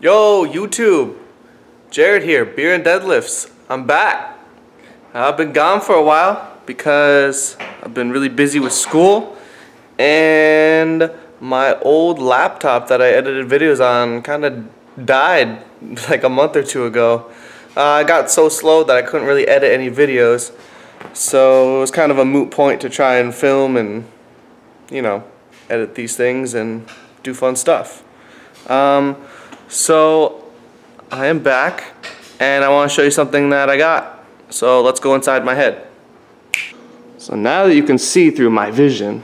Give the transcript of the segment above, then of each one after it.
Yo, YouTube. Jarrett here, Beer and Deadlifts. I'm back. I've been gone for a while because I've been really busy with school and my old laptop that I edited videos on kind of died like a month or two ago. Uh, I got so slow that I couldn't really edit any videos so it was kind of a moot point to try and film and you know edit these things and do fun stuff. Um, so I am back and I want to show you something that I got. So let's go inside my head. So now that you can see through my vision,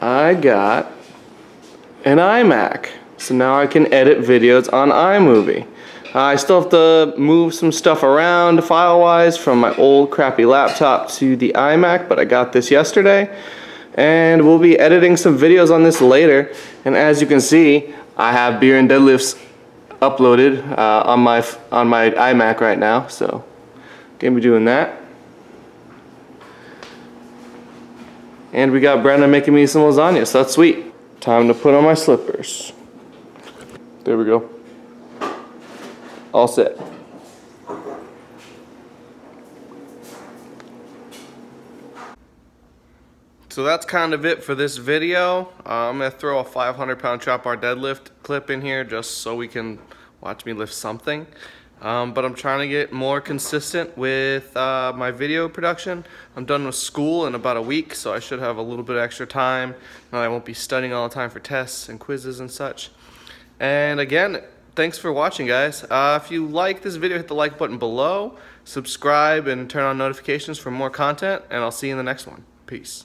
I got an iMac. So now I can edit videos on iMovie. I still have to move some stuff around file-wise from my old crappy laptop to the iMac, but I got this yesterday. And we'll be editing some videos on this later. And as you can see, I have Beer and Deadlifts uploaded uh, on my on my iMac right now, so gonna be doing that. And we got Brenda making me some lasagna, so that's sweet. Time to put on my slippers. There we go. All set. So that's kind of it for this video. Uh, I'm to throw a 500 pound trap bar deadlift clip in here just so we can watch me lift something. Um, but I'm trying to get more consistent with uh, my video production. I'm done with school in about a week, so I should have a little bit extra time. And I won't be studying all the time for tests and quizzes and such. And again, thanks for watching, guys. Uh, if you like this video, hit the like button below, subscribe, and turn on notifications for more content, and I'll see you in the next one. Peace.